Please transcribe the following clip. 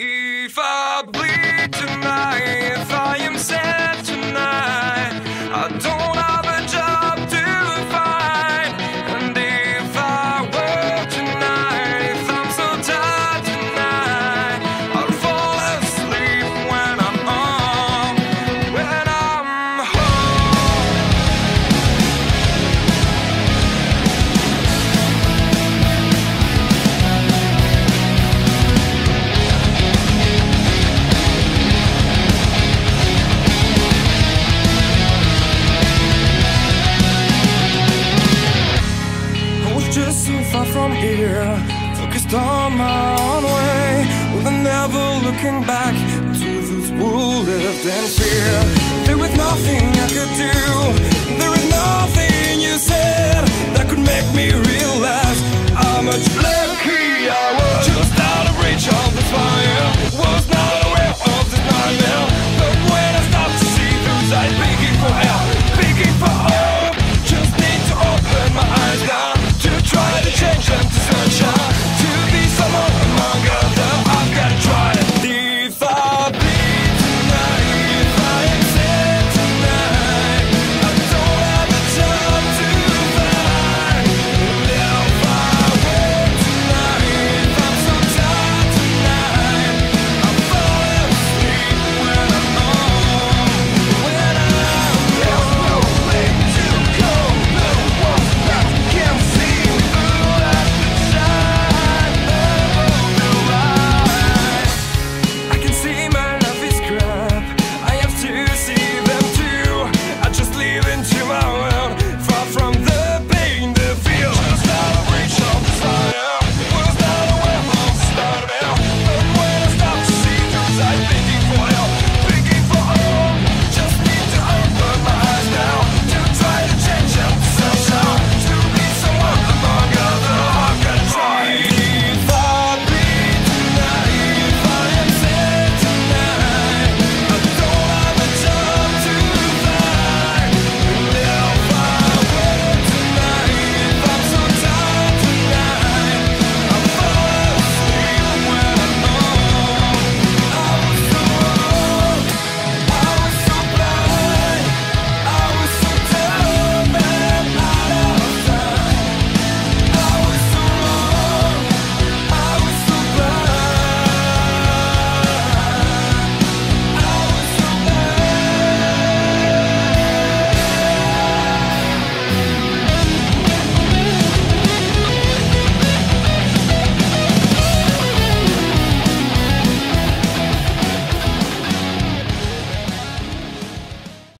If I bleed tonight, if I am sad tonight, far from here. Focused on my own way. With well, never looking back To those who lived in fear? There was nothing I could do.